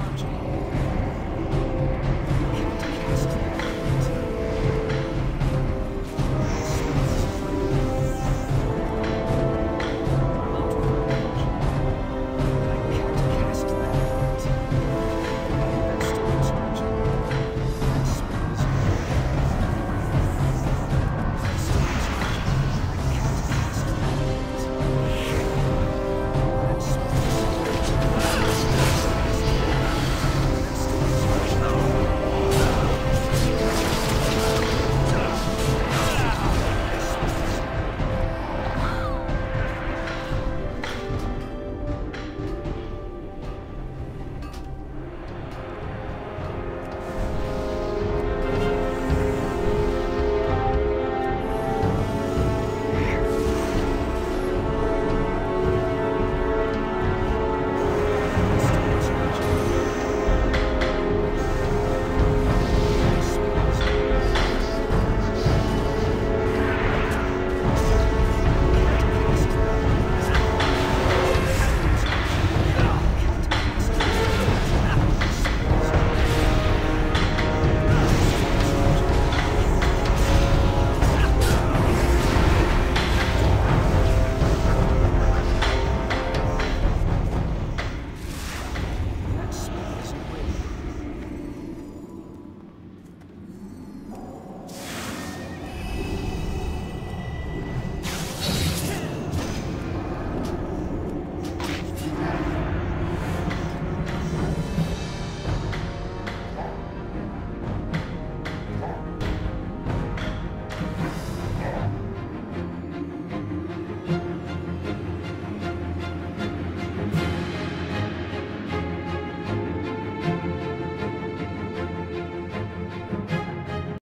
technology.